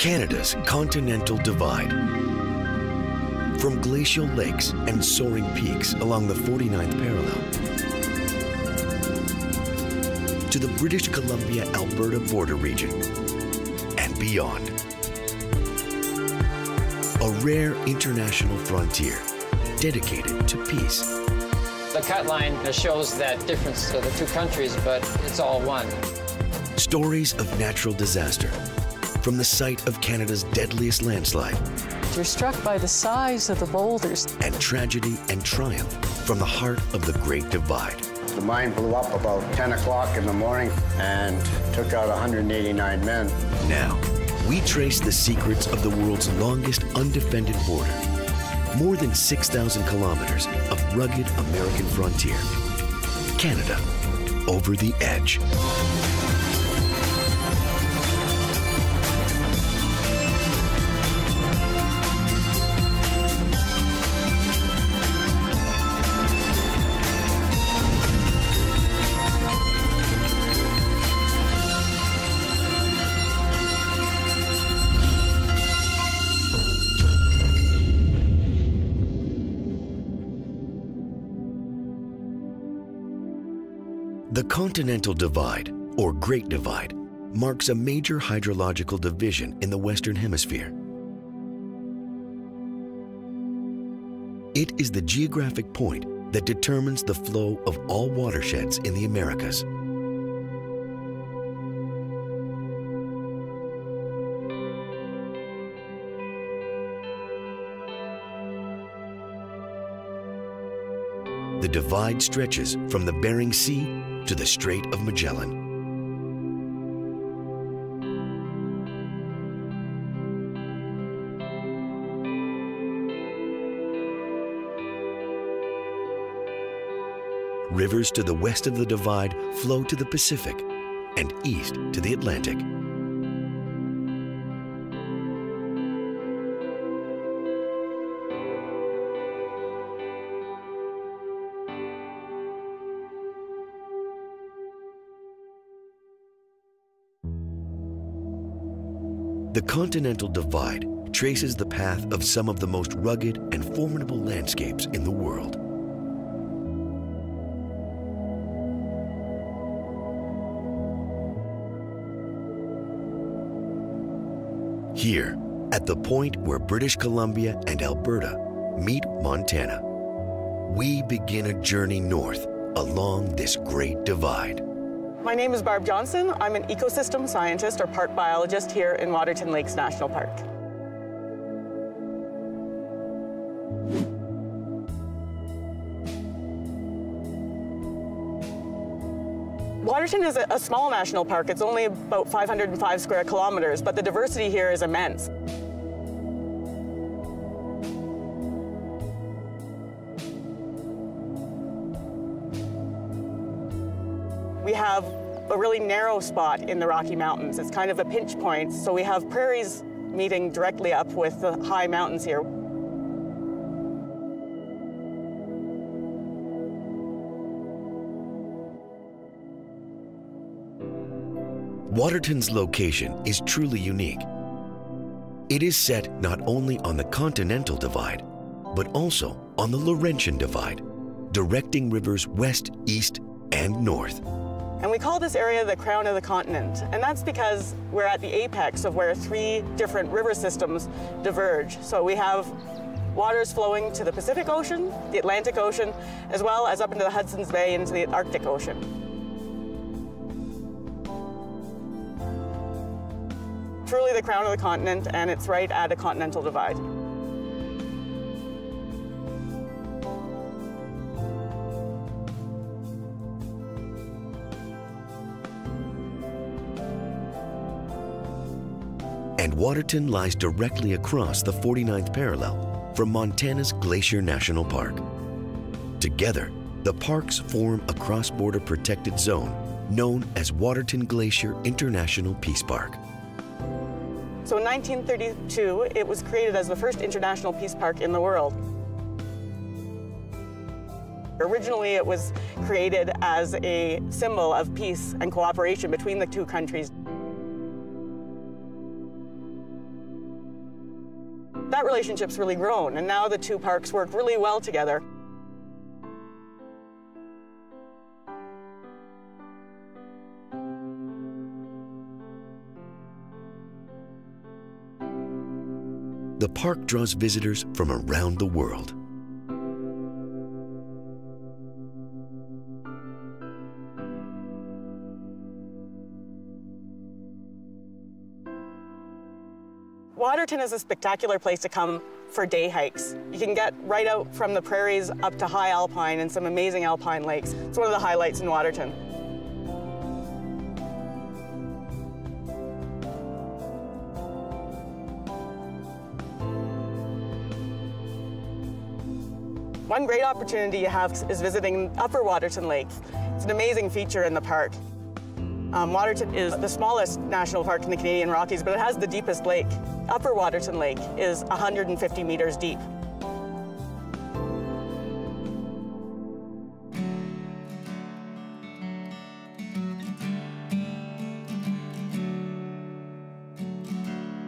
Canada's Continental Divide. From glacial lakes and soaring peaks along the 49th parallel to the British Columbia-Alberta border region and beyond. A rare international frontier dedicated to peace. The cut line shows that difference of the two countries, but it's all one. Stories of natural disaster from the site of Canada's deadliest landslide. You're struck by the size of the boulders. And tragedy and triumph from the heart of the Great Divide. The mine blew up about 10 o'clock in the morning and took out 189 men. Now, we trace the secrets of the world's longest undefended border. More than 6,000 kilometers of rugged American frontier. Canada, over the edge. Continental Divide, or Great Divide, marks a major hydrological division in the Western Hemisphere. It is the geographic point that determines the flow of all watersheds in the Americas. The divide stretches from the Bering Sea to the Strait of Magellan. Rivers to the west of the divide flow to the Pacific and east to the Atlantic. The Continental Divide traces the path of some of the most rugged and formidable landscapes in the world. Here, at the point where British Columbia and Alberta meet Montana, we begin a journey north along this great divide. My name is Barb Johnson. I'm an ecosystem scientist or park biologist here in Waterton Lakes National Park. Waterton is a, small national park. It's only about 505 square kilometers, but the diversity here is immense. Really narrow spot in the Rocky Mountains. It's kind of a pinch point, so we have prairies meeting directly up with the high mountains here. Waterton's location is truly unique. It is set not only on the Continental Divide, but also on the Laurentian Divide, directing rivers west, east, and north. And we call this area the crown of the continent. And that's because we're at the apex of where three different river systems diverge. So we have waters flowing to the Pacific Ocean, the Atlantic Ocean, as well as up into the Hudson's Bay into the Arctic Ocean. truly the crown of the continent, and it's right at a continental divide. And Waterton lies directly across the 49th parallel from Montana's Glacier National Park. Together, the parks form a cross-border protected zone known as Waterton Glacier International Peace Park. So in 1932, it was created as the first international peace park in the world. Originally, it was created as a symbol of peace and cooperation between the two countries. That relationship's really grown, and now the two parks work really well together. The park draws visitors from around the world. Waterton is a spectacular place to come for day hikes. You can get right out from the prairies up to high alpine and some amazing alpine lakes. It's one of the highlights in Waterton. One great opportunity you have is visiting Upper Waterton Lake. It's an amazing feature in the park. Um, Waterton is the smallest national park in the Canadian Rockies, but it has the deepest lake. Upper Waterton Lake is 150 meters deep.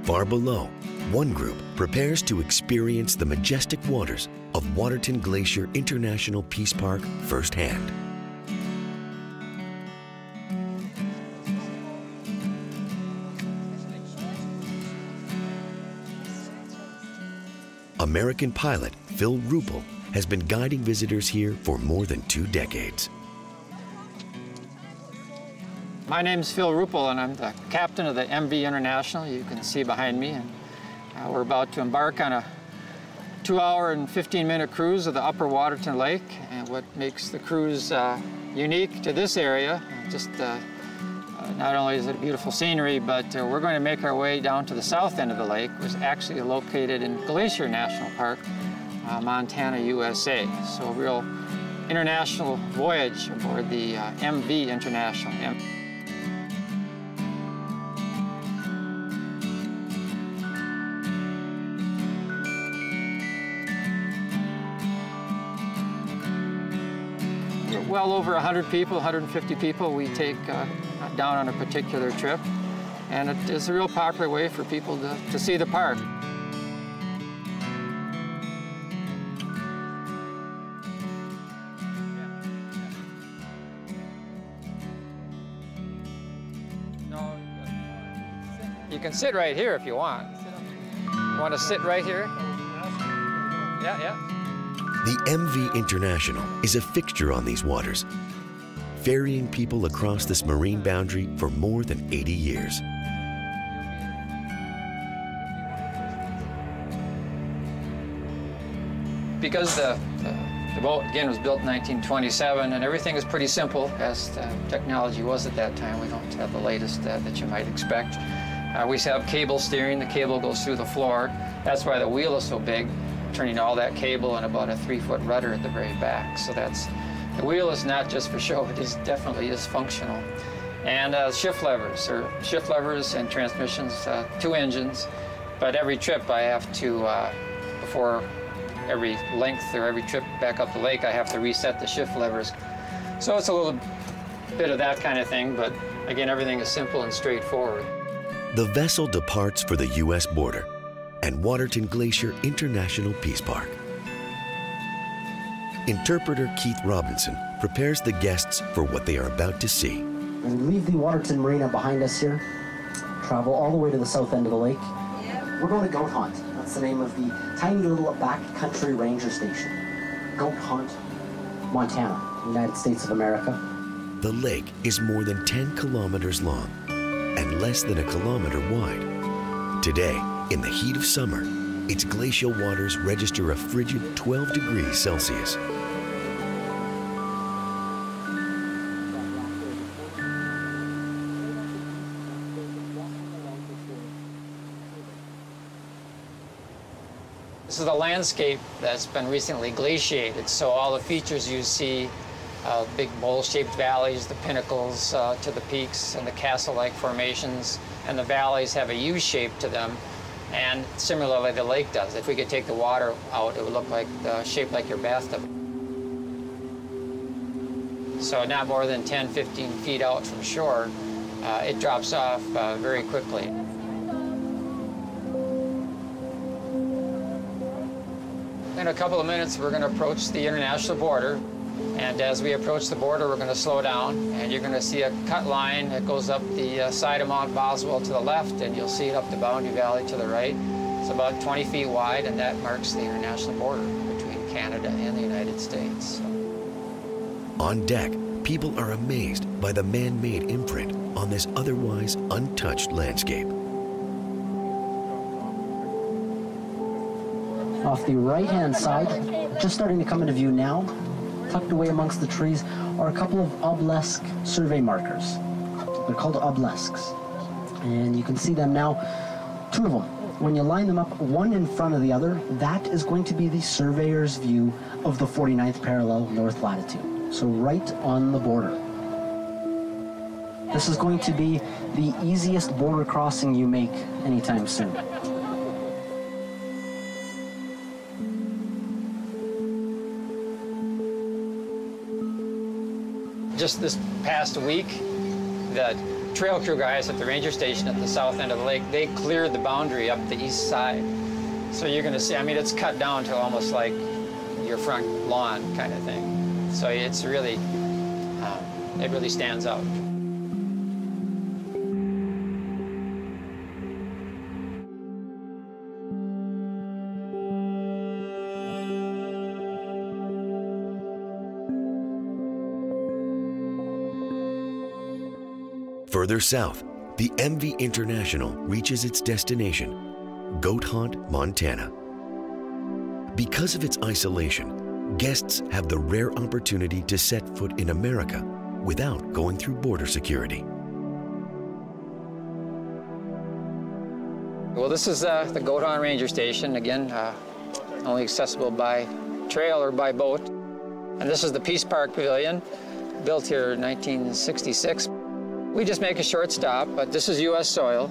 Far below, one group prepares to experience the majestic waters of Waterton Glacier International Peace Park firsthand. American pilot Phil Ruppel has been guiding visitors here for more than two decades. My name's Phil Ruppel, and I'm the captain of the MV International. You can see behind me, and uh, we're about to embark on a two-hour and 15-minute cruise of the Upper Waterton Lake. And what makes the cruise uh, unique to this area, just uh not only is it a beautiful scenery, but uh, we're going to make our way down to the south end of the lake, which is actually located in Glacier National Park, uh, Montana, USA. So a real international voyage aboard the MV International. Well over 100 people, 150 people we take uh, down on a particular trip. And it is a real popular way for people to, to see the park. You can sit right here if you want. You want to sit right here? Yeah, yeah. The MV International is a fixture on these waters, ferrying people across this marine boundary for more than 80 years. Because the, the, boat, again, was built in 1927, and everything is pretty simple, as technology was at that time. We don't have the latest uh, that you might expect. Uh, we have cable steering. The cable goes through the floor. That's why the wheel is so big turning all that cable and about a three-foot rudder at the very back. So that's, the wheel is not just for show, it is definitely is functional. And uh, shift levers, or shift levers and transmissions, uh, two engines. But every trip I have to, uh, before every length or every trip back up the lake, I have to reset the shift levers. So it's a little bit of that kind of thing, but again, everything is simple and straightforward. The vessel departs for the U.S. border and Waterton Glacier International Peace Park. Interpreter Keith Robinson prepares the guests for what they are about to see. We leave the Waterton Marina behind us here, travel all the way to the south end of the lake. We're going to Goat Haunt. That's the name of the tiny little backcountry ranger station. Goat Haunt, Montana, United States of America. The lake is more than 10 kilometers long and less than a kilometer wide. Today, in the heat of summer, its glacial waters register a frigid 12 degrees Celsius. This is a landscape that's been recently glaciated, so all the features you see, uh, big bowl-shaped valleys, the pinnacles uh, to the peaks, and the castle-like formations, and the valleys have a U shape to them, and similarly, the lake does. If we could take the water out, it would look like uh, shaped like your bathtub. So not more than 10, 15 feet out from shore, uh, it drops off uh, very quickly. in a couple of minutes, we're going to approach the international border. And as we approach the border, we're going to slow down, and you're going to see a cut line that goes up the uh, side of Mount Boswell to the left, and you'll see it up the Boundary Valley to the right. It's about 20 feet wide, and that marks the international border between Canada and the United States. On deck, people are amazed by the man-made imprint on this otherwise untouched landscape. Off the right-hand side, just starting to come into view now, tucked away amongst the trees, are a couple of obelisk survey markers. They're called obelisks. And you can see them now, two of them. When you line them up one in front of the other, that is going to be the surveyor's view of the 49th parallel north latitude. So right on the border. This is going to be the easiest border crossing you make anytime soon. Just this past week, the trail crew guys at the ranger station at the south end of the lake, they cleared the boundary up the east side. So you're going to see, I mean, it's cut down to almost like your front lawn kind of thing. So it's really, um, it really stands out. Further south, the MV International reaches its destination, Goat Haunt, Montana. Because of its isolation, guests have the rare opportunity to set foot in America without going through border security. Well, this is uh, the Goat Haunt Ranger Station. Again, uh, only accessible by trail or by boat. And this is the Peace Park Pavilion, built here in 1966. We just make a short stop, but this is U.S. soil.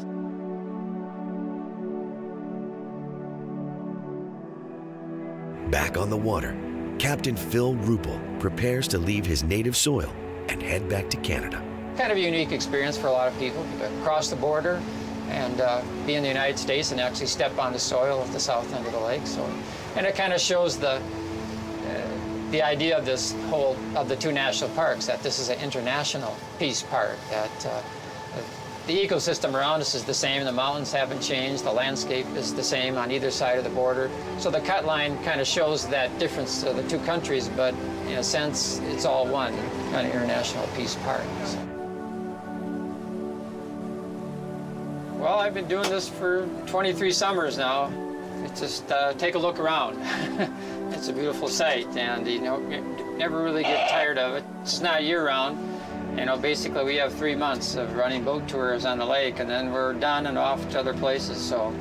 Back on the water, Captain Phil Ruppel prepares to leave his native soil and head back to Canada. Kind of a unique experience for a lot of people to cross the border and uh, be in the United States and actually step on the soil of the south end of the lake. So, and it kind of shows the the idea of this whole of the two national parks that this is an international peace park that uh, the ecosystem around us is the same the mountains haven't changed the landscape is the same on either side of the border. So the cut line kind of shows that difference of the two countries but in a sense it's all one kind of international peace park. Well i've been doing this for 23 summers now. Just uh, take a look around It's a beautiful sight, and you know, never really get tired of it. It's not year-round. You know, basically we have three months of running boat tours on the lake, and then we're done and off to other places. So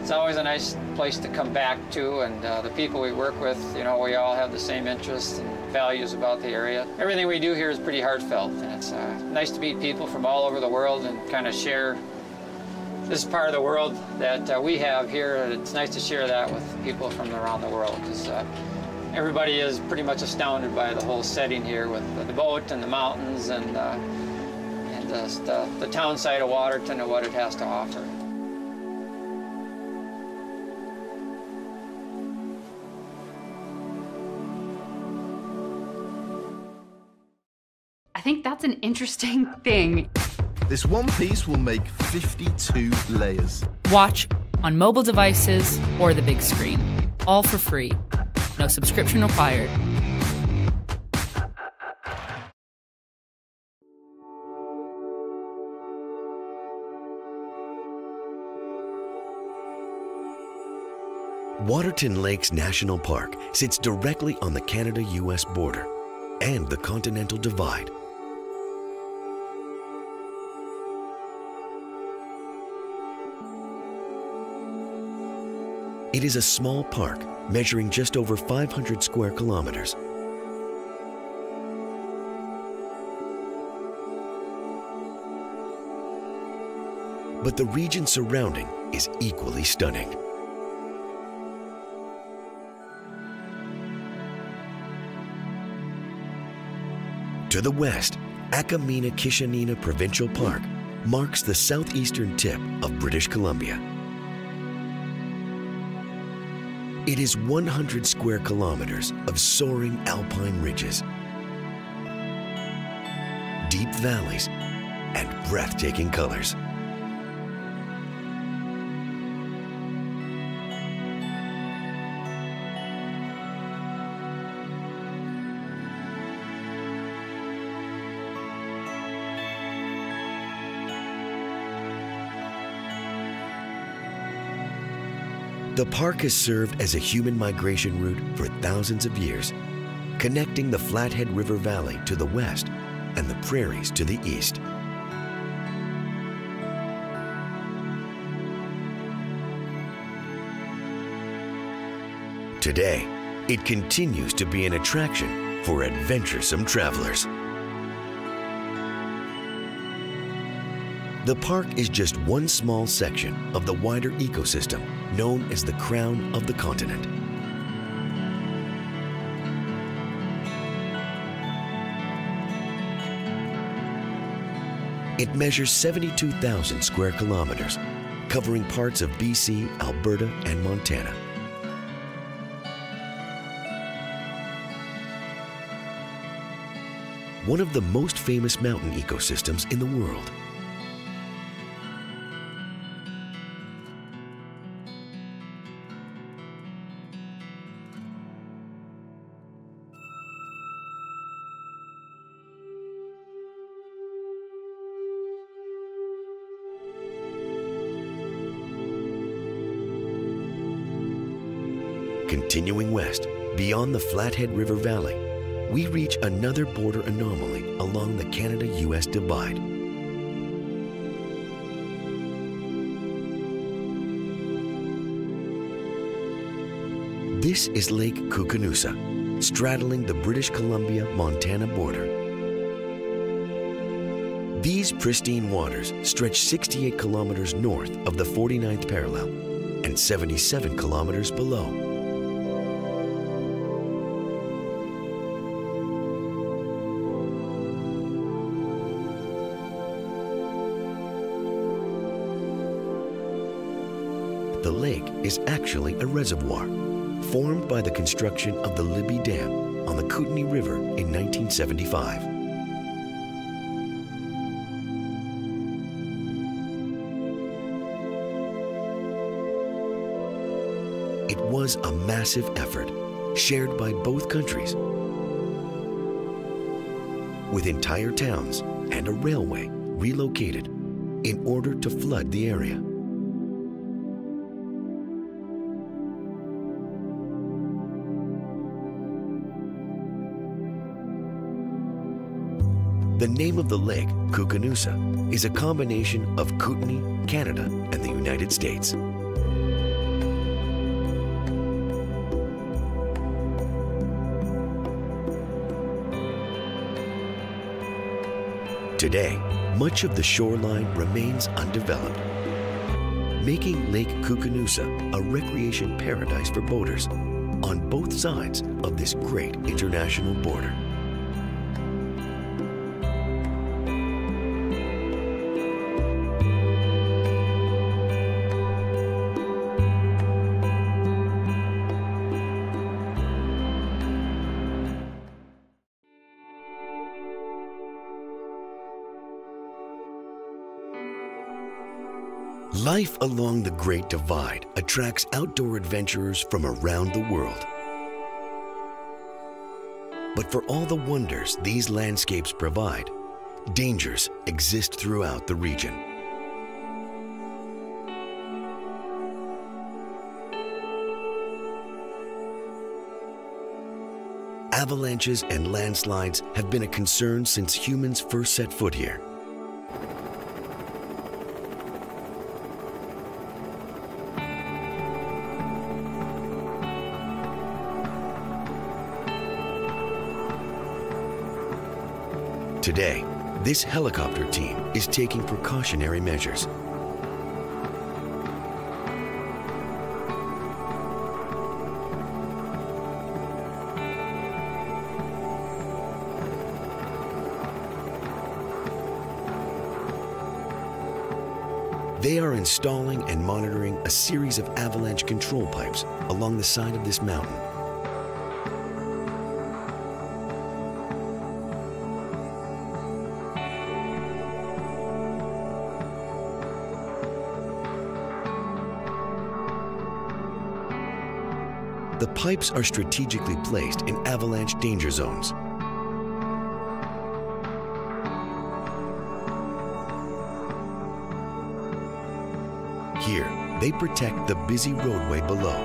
it's always a nice place to come back to, and uh, the people we work with, you know, we all have the same interests and values about the area. Everything we do here is pretty heartfelt, and it's uh, nice to meet people from all over the world and kind of share this is part of the world that uh, we have here, and it's nice to share that with people from around the world because uh, everybody is pretty much astounded by the whole setting here with the boat and the mountains and, uh, and the, the town side of Waterton and what it has to offer. I think that's an interesting thing. This one piece will make 52 layers. Watch on mobile devices or the big screen. All for free. No subscription required. Waterton Lakes National Park sits directly on the Canada-US border and the Continental Divide. It is a small park measuring just over 500 square kilometers. But the region surrounding is equally stunning. To the west, Akamina-Kishinena Provincial Park marks the southeastern tip of British Columbia. It is 100 square kilometers of soaring alpine ridges, deep valleys, and breathtaking colors. The park has served as a human migration route for thousands of years, connecting the Flathead River Valley to the west and the prairies to the east. Today, it continues to be an attraction for adventuresome travelers. The park is just one small section of the wider ecosystem known as the crown of the continent. It measures 72,000 square kilometers, covering parts of BC, Alberta, and Montana. One of the most famous mountain ecosystems in the world. Beyond the Flathead River Valley, we reach another border anomaly along the Canada-US divide. This is Lake Koocanusa, straddling the British Columbia-Montana border. These pristine waters stretch 68 kilometers north of the 49th parallel and 77 kilometers below. The lake is actually a reservoir formed by the construction of the Libby Dam on the Kootenai River in 1975. It was a massive effort shared by both countries with entire towns and a railway relocated in order to flood the area. Name of the lake, Koocanusa, is a combination of Kootenay, Canada, and the United States. Today, much of the shoreline remains undeveloped, making Lake Koocanusa a recreation paradise for boaters on both sides of this great international border. Life along the Great Divide attracts outdoor adventurers from around the world. But for all the wonders these landscapes provide, dangers exist throughout the region. Avalanches and landslides have been a concern since humans first set foot here. Today, this helicopter team is taking precautionary measures. They are installing and monitoring a series of avalanche control pipes along the side of this mountain. Pipes are strategically placed in avalanche danger zones. Here, they protect the busy roadway below.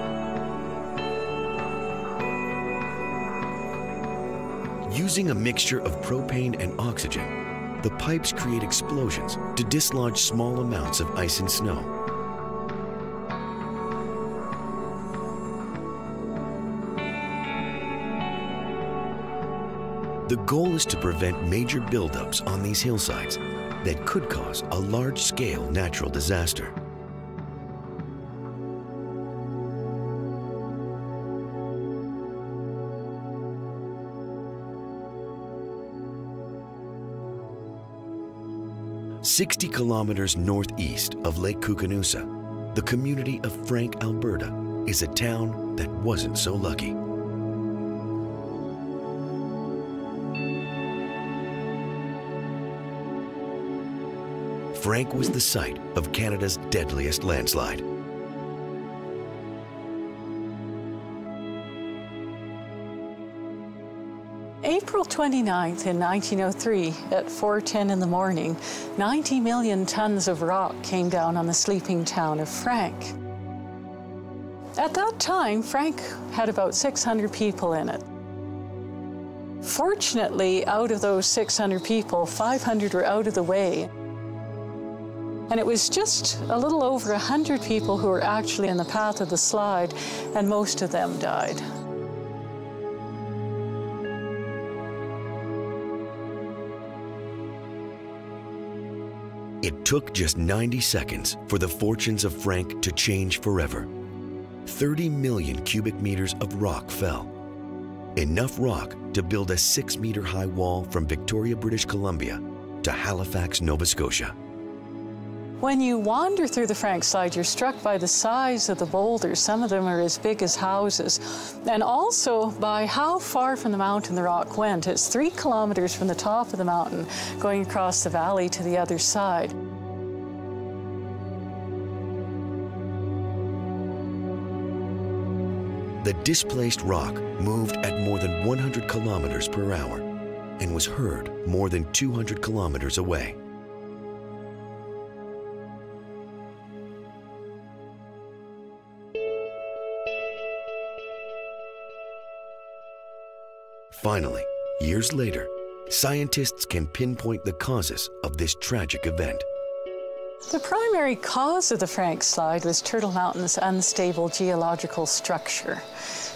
Using a mixture of propane and oxygen, the pipes create explosions to dislodge small amounts of ice and snow. The goal is to prevent major buildups on these hillsides that could cause a large-scale natural disaster. Sixty kilometers northeast of Lake Koocanusa, the community of Frank, Alberta, is a town that wasn't so lucky. Frank was the site of Canada's deadliest landslide. April 29th in 1903 at 4:10 in the morning, 90 million tons of rock came down on the sleeping town of Frank. At that time, Frank had about 600 people in it. Fortunately, out of those 600 people, 500 were out of the way. And it was just a little over 100 people who were actually in the path of the slide, and most of them died. It took just 90 seconds for the fortunes of Frank to change forever. 30 million cubic meters of rock fell. Enough rock to build a six meter high wall from Victoria, British Columbia to Halifax, Nova Scotia. When you wander through the Frank Slide, you're struck by the size of the boulders. Some of them are as big as houses. And also by how far from the mountain the rock went. It's three kilometers from the top of the mountain going across the valley to the other side. The displaced rock moved at more than 100 kilometers per hour and was heard more than 200 kilometers away. Finally, years later, scientists can pinpoint the causes of this tragic event. The primary cause of the Frank slide was Turtle Mountain's unstable geological structure.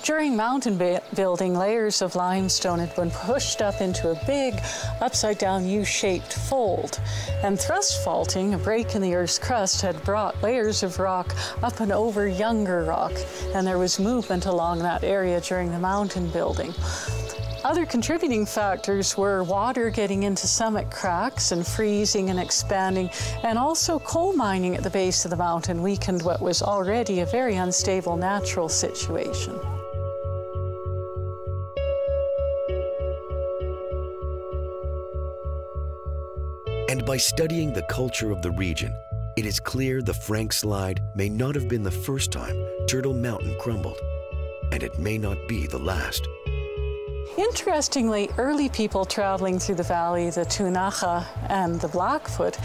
During mountain building, layers of limestone had been pushed up into a big upside down U shaped fold. And thrust faulting, a break in the Earth's crust, had brought layers of rock up and over younger rock. And there was movement along that area during the mountain building. Other contributing factors were water getting into summit cracks and freezing and expanding, and also coal mining at the base of the mountain weakened what was already a very unstable natural situation. And by studying the culture of the region, it is clear the Frank Slide may not have been the first time Turtle Mountain crumbled, and it may not be the last. Interestingly, early people traveling through the valley, the Ktunaxa and the Blackfoot,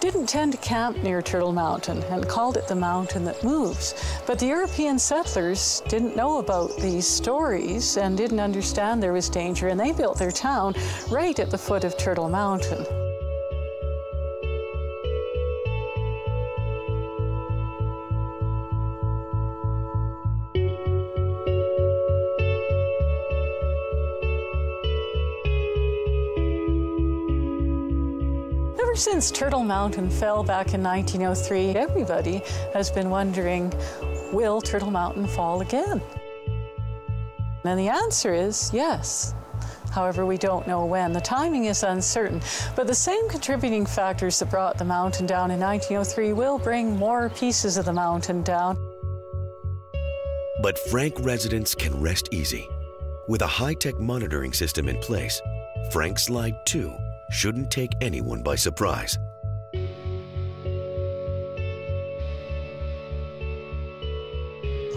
didn't tend to camp near Turtle Mountain and called it the mountain that moves. But the European settlers didn't know about these stories and didn't understand there was danger, and they built their town right at the foot of Turtle Mountain. Since Turtle Mountain fell back in 1903, everybody has been wondering, will Turtle Mountain fall again? And the answer is yes. However, we don't know when. The timing is uncertain, but the same contributing factors that brought the mountain down in 1903 will bring more pieces of the mountain down. But Frank residents can rest easy. With a high-tech monitoring system in place, Frank Slide 2 shouldn't take anyone by surprise.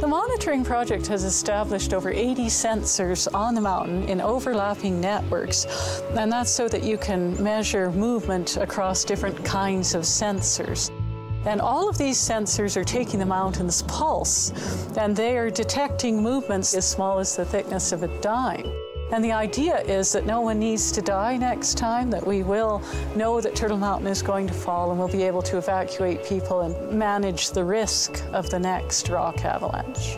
The monitoring project has established over 80 sensors on the mountain in overlapping networks, and that's so that you can measure movement across different kinds of sensors. And all of these sensors are taking the mountain's pulse, and they are detecting movements as small as the thickness of a dime. And the idea is that no one needs to die next time, that we will know that Turtle Mountain is going to fall and we'll be able to evacuate people and manage the risk of the next rock avalanche.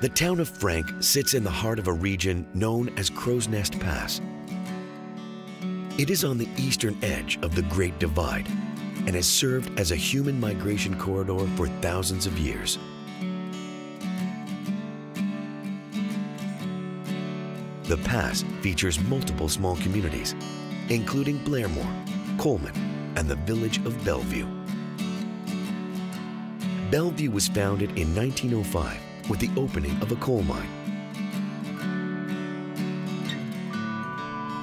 The town of Frank sits in the heart of a region known as Crow's Nest Pass. It is on the eastern edge of the Great Divide and has served as a human migration corridor for thousands of years. The pass features multiple small communities, including Blairmore, Coleman, and the village of Bellevue. Bellevue was founded in 1905 with the opening of a coal mine.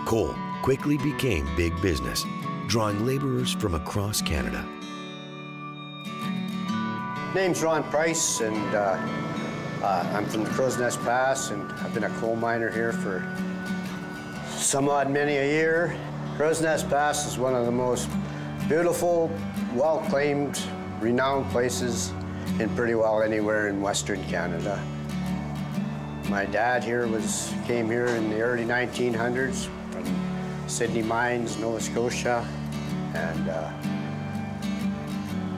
Coal quickly became big business, drawing laborers from across Canada. Name's Ron Price, and uh, uh, I'm from the Crow's Nest Pass, and I've been a coal miner here for some odd many a year. Crow's Nest Pass is one of the most beautiful, well-claimed, renowned places in pretty well anywhere in Western Canada. My dad here was came here in the early 1900s from Sydney Mines, Nova Scotia, and uh,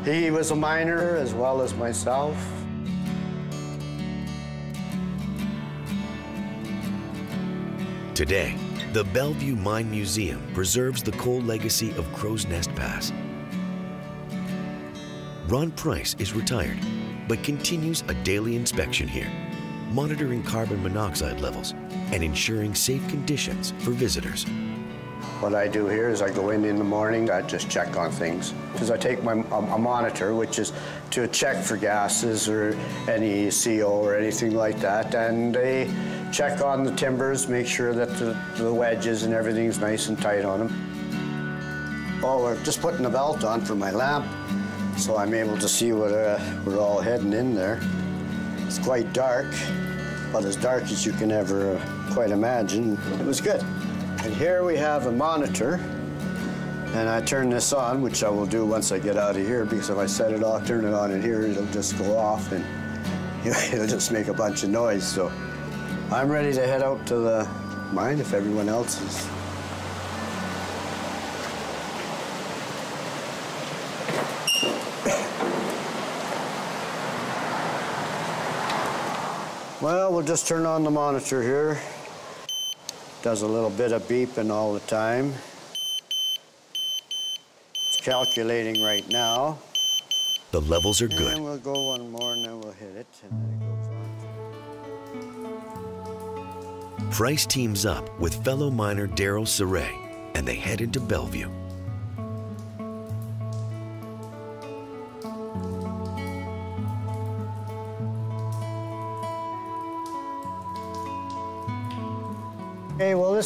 he was a miner as well as myself. Today, the Bellevue Mine Museum preserves the coal legacy of Crow's Nest Pass. Ron Price is retired, but continues a daily inspection here, monitoring carbon monoxide levels and ensuring safe conditions for visitors. What I do here is I go in in the morning, I just check on things. Because I take my a, monitor, which is to check for gases or any CO or anything like that, and they check on the timbers, make sure that the, the wedges and everything's nice and tight on them. Oh, we're just putting a belt on for my lamp, so I'm able to see what uh, we're all heading in there. It's quite dark, but as dark as you can ever uh, quite imagine. It was good. And here we have a monitor, and I turn this on, which I will do once I get out of here, because if I set it off, turn it on in here, it'll just go off, and it'll just make a bunch of noise. So I'm ready to head out to the mine if everyone else is. Well, we'll just turn on the monitor here. Does a little bit of beeping all the time. It's calculating right now. The levels are good. And we'll go one more and then we'll hit it and then it goes on. Price teams up with fellow miner Daryl Saray, and they head into Bellevue.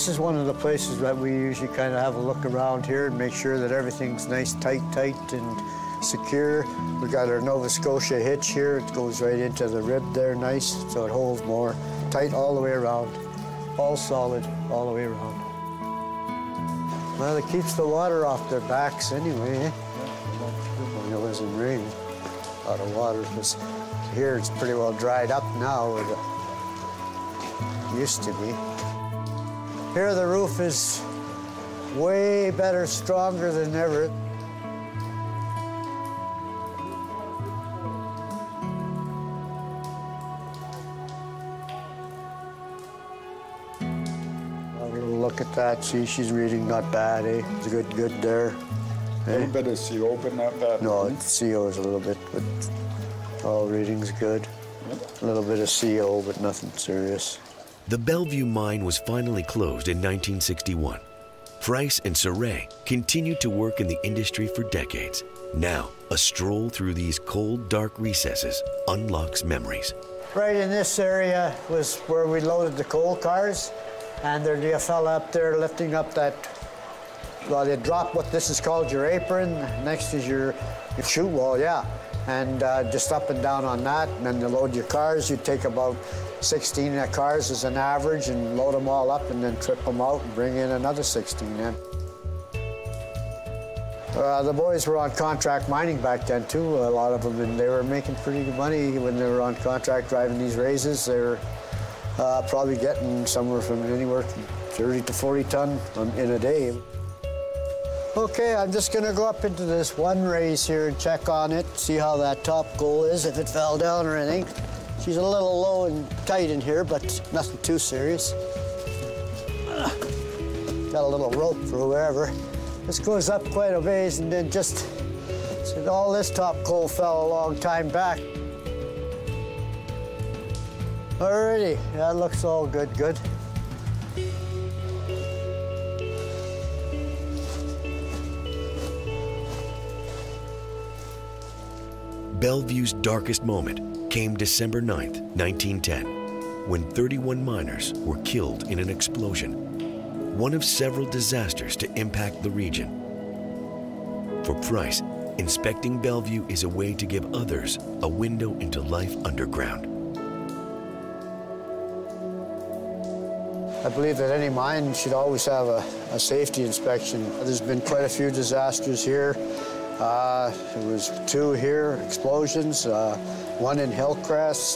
This is one of the places that we usually kind of have a look around here and make sure that everything's nice, tight, tight, and secure. We got our Nova Scotia hitch here. It goes right into the rib there, nice, so it holds more. Tight all the way around. All solid all the way around. Well, it keeps the water off their backs anyway, eh? When it wasn't raining. A lot of water. Because here it's pretty well dried up now where it used to be. Here the roof is way better, stronger than ever. look at that. See, she's reading not bad, eh? It's good, good there. A little bit of CO, but not bad. No, CO is a little bit, but all reading's good. A little bit of CO, but nothing serious. The Bellevue mine was finally closed in 1961. Price and Saray continued to work in the industry for decades. Now, a stroll through these cold, dark recesses unlocks memories. Right in this area was where we loaded the coal cars, and there'd be a fella up there lifting up that. Well, they drop what this is called your apron. Next is your, your chute wall, yeah. And uh, just up and down on that, and then to load your cars, you'd take about 16 cars as an average and load them all up and then trip them out and bring in another 16 in. Uh, the boys were on contract mining back then too, a lot of them, and they were making pretty good money when they were on contract driving these raises. They were uh, probably getting somewhere from anywhere from 30 to 40 ton in a day. Okay, I'm just gonna go up into this one raise here and check on it, see how that top coal is, if it fell down or anything. She's a little low and tight in here, but nothing too serious. Got a little rope for whoever. This goes up quite a ways and then just, so all this top coal fell a long time back. Alrighty, that looks all good, good. Bellevue's darkest moment came December 9, 1910, when 31 miners were killed in an explosion, one of several disasters to impact the region. For Price, inspecting Bellevue is a way to give others a window into life underground. I believe that any mine should always have a, a safety inspection. There's been quite a few disasters here. Uh, there was two here, explosions, uh, one in Hillcrest.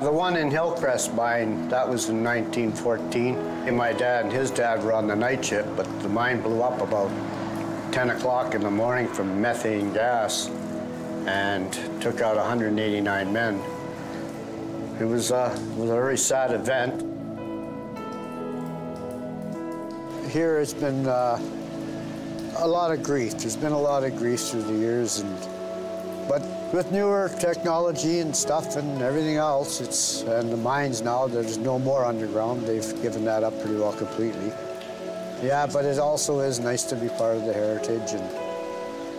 The one in Hillcrest mine, that was in 1914. And my dad and his dad were on the night shift, but the mine blew up about 10 o'clock in the morning from methane gas and took out 189 men. It was, it was a very sad event. Here it's been uh, a lot of grief. There's been a lot of grief through the years, and but with newer technology and stuff and everything else, it's and the mines now. There's no more underground. They've given that up pretty well completely. Yeah, but it also is nice to be part of the heritage, and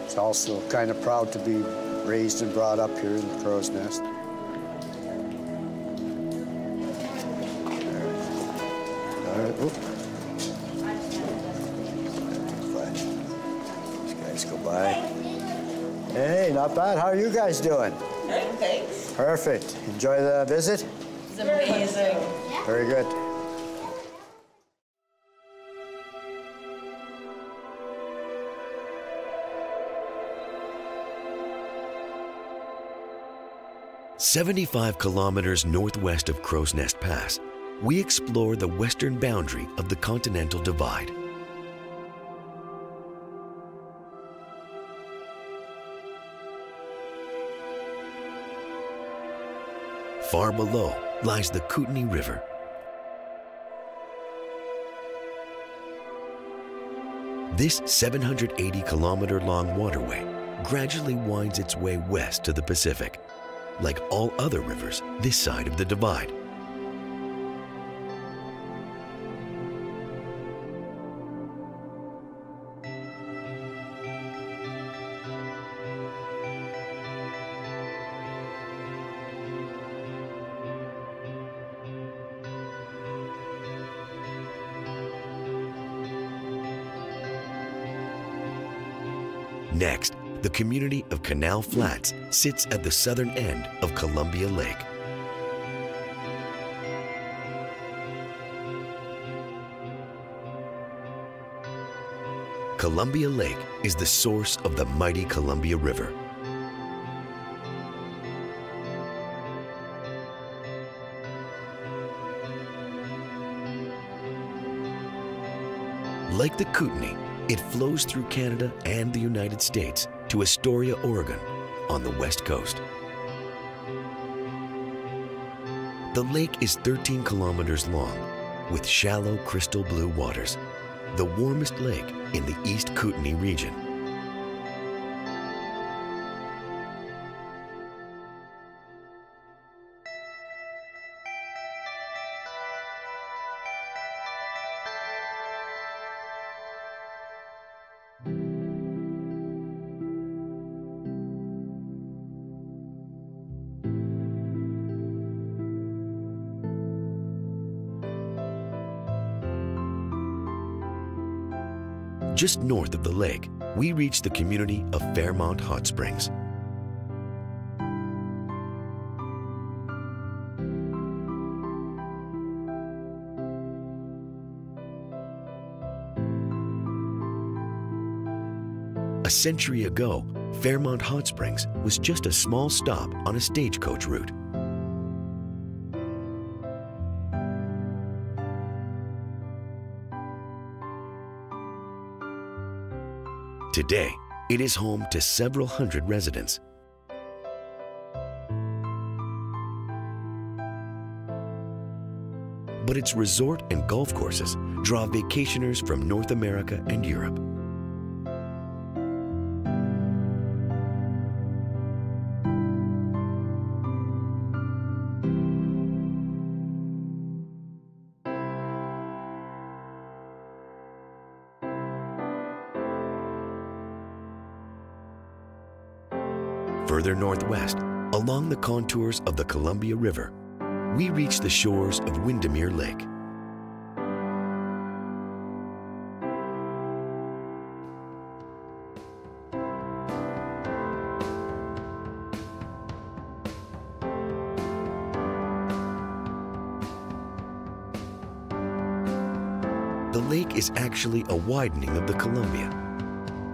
it's also kind of proud to be raised and brought up here in the Crow's Nest. Not bad. How are you guys doing? Good, thanks. Perfect. Enjoy the visit? It's amazing. Very good. Seventy-five kilometers northwest of Crow's Nest Pass, we explore the western boundary of the Continental Divide. Far below lies the Kootenay River. This 780 kilometer long waterway gradually winds its way west to the Pacific. Like all other rivers this side of the divide, the community of Canal Flats sits at the southern end of Columbia Lake. Columbia Lake is the source of the mighty Columbia River. Like the Kootenay, it flows through Canada and the United States to Astoria, Oregon, on the west coast. The lake is 13 kilometers long with shallow crystal blue waters, the warmest lake in the East Kootenay region. Just north of the lake, we reach the community of Fairmont Hot Springs. A century ago, Fairmont Hot Springs was just a small stop on a stagecoach route. Today, it is home to several hundred residents. But its resort and golf courses draw vacationers from North America and Europe. Further northwest, along the contours of the Columbia River, we reach the shores of Windermere Lake. The lake is actually a widening of the Columbia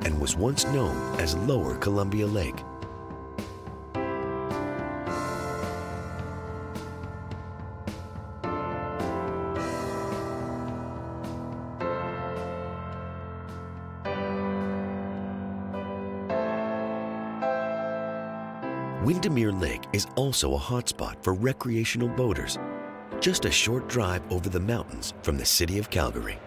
and was once known as Lower Columbia Lake. Windermere Lake is also a hotspot for recreational boaters, just a short drive over the mountains from the city of Calgary.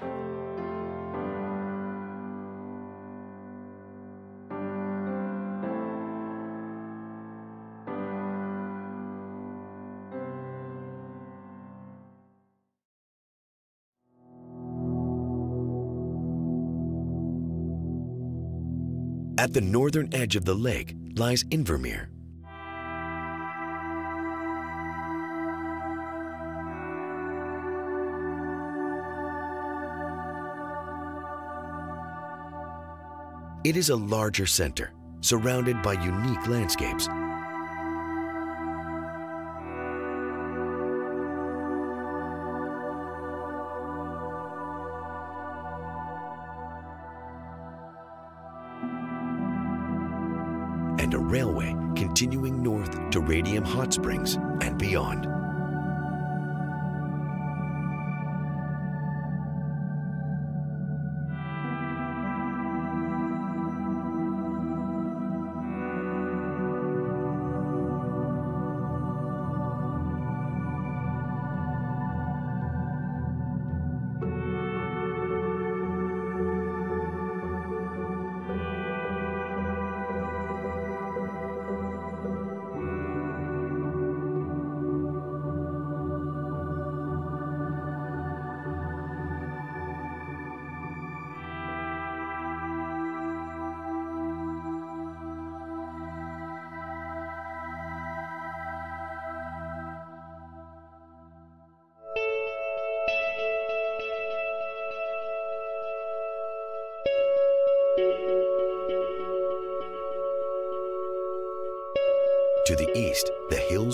At the northern edge of the lake lies Invermere, It is a larger center, surrounded by unique landscapes. And a railway continuing north to Radium Hot Springs and beyond.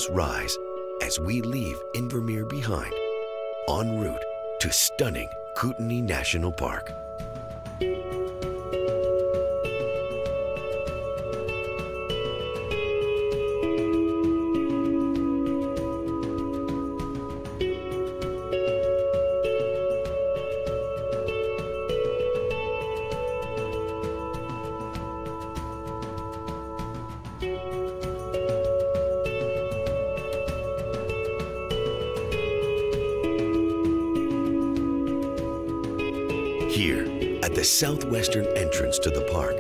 Hills rise as we leave Invermere behind, en route to stunning Kootenay National Park. The southwestern entrance to the park,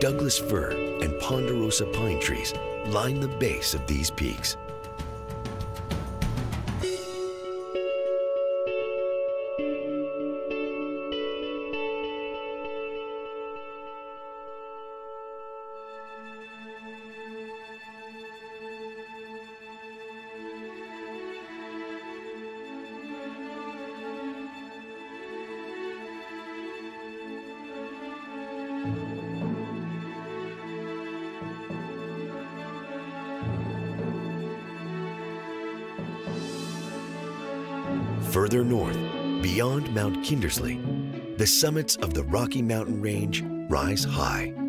Douglas fir and ponderosa pine trees line the base of these peaks. Kindersley, the summits of the Rocky Mountain Range rise high.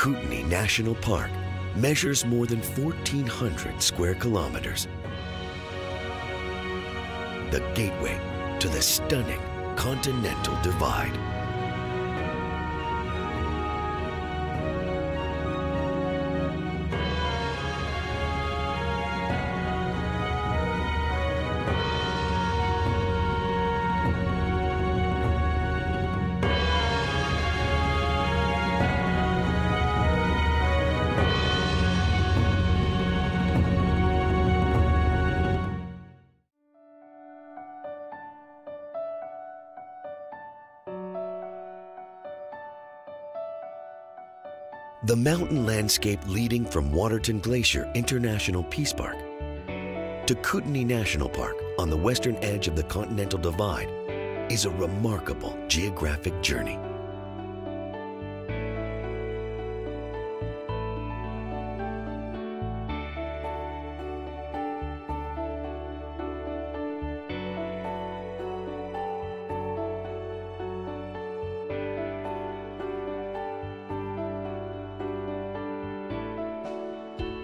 Kootenay National Park measures more than 1,400 square kilometers. The gateway to the stunning Continental Divide. Mountain landscape leading from Waterton Glacier International Peace Park to Kootenay National Park on the western edge of the Continental Divide is a remarkable geographic journey.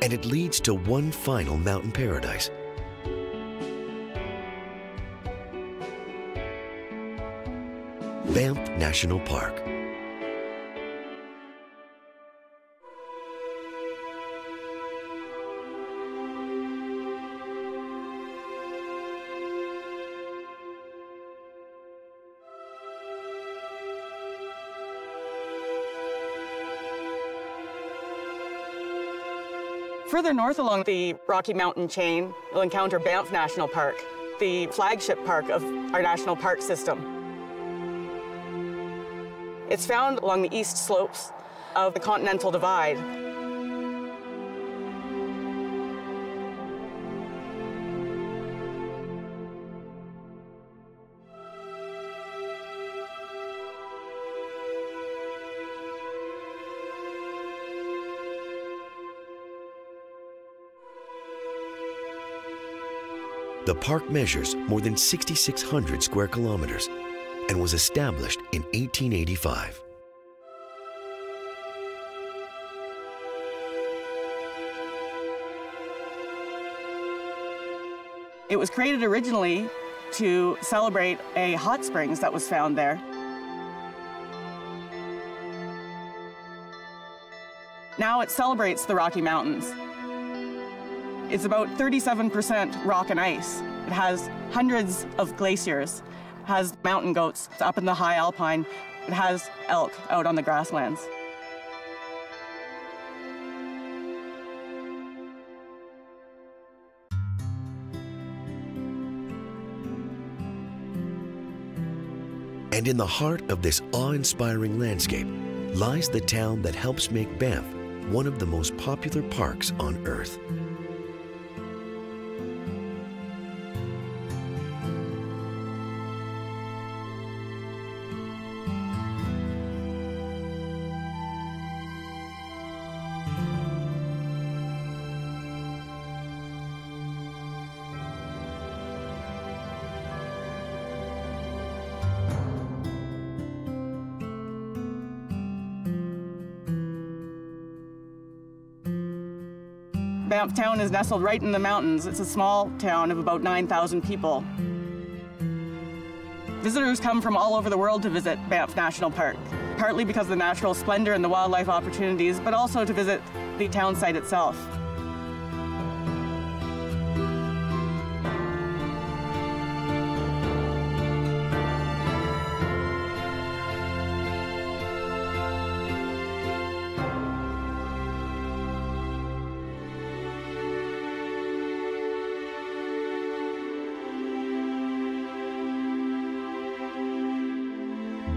And it leads to one final mountain paradise. Banff National Park. Further north along the Rocky Mountain chain, you'll encounter Banff National Park, the flagship park of our national park system. It's found along the east slopes of the Continental Divide. Park measures more than 6,600 square kilometers and was established in 1885. It was created originally to celebrate a hot springs that was found there. Now it celebrates the Rocky Mountains. It's about 37% rock and ice. It has hundreds of glaciers, has mountain goats up in the high alpine. It has elk out on the grasslands. And in the heart of this awe-inspiring landscape lies the town that helps make Banff one of the most popular parks on Earth. Nestled right in the mountains. It's a small town of about 9,000 people. Visitors come from all over the world to visit Banff National Park, partly because of the natural splendor and the wildlife opportunities, but also to visit the town site itself.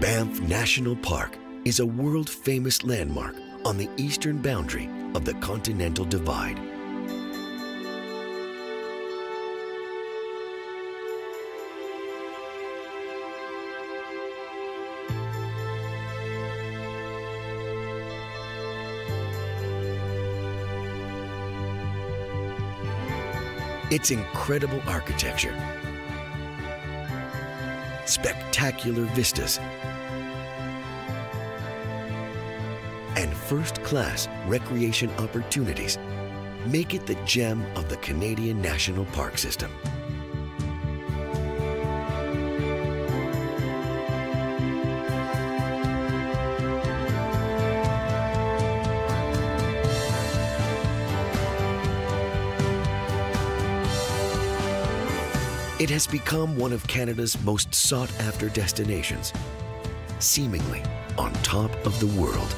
Banff National Park is a world-famous landmark on the eastern boundary of the Continental Divide. Its incredible architecture, spectacular vistas, and first-class recreation opportunities make it the gem of the Canadian National Park System. It has become one of Canada's most sought-after destinations, seemingly on top of the world.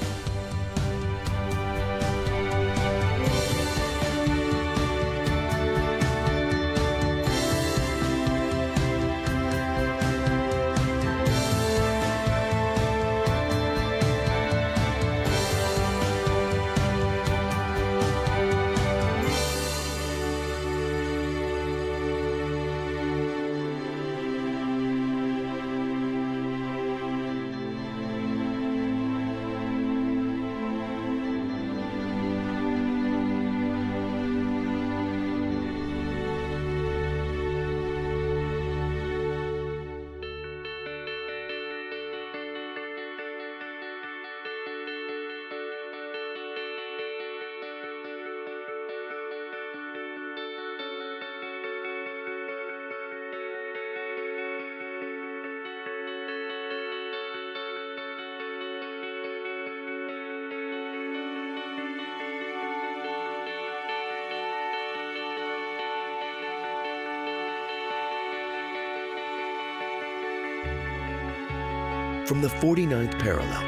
From the 49th parallel.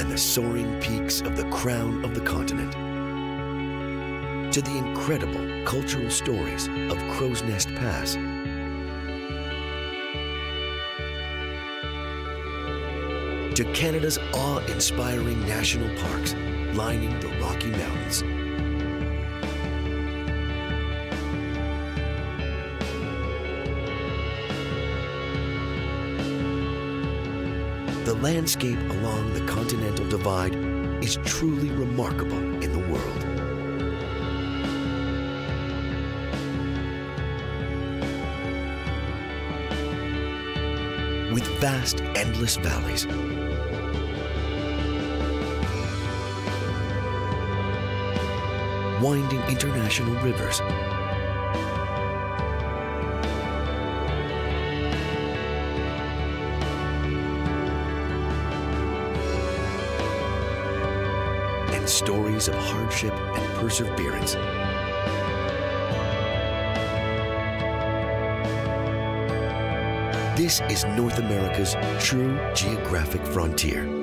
And the soaring peaks of the crown of the continent. To the incredible cultural stories of Crow's Nest Pass. To Canada's awe-inspiring national parks lining the Rocky Mountains. Landscape along the Continental Divide is truly remarkable in the world. With vast, endless valleys, winding international rivers, stories of hardship and perseverance. This is North America's true geographic frontier.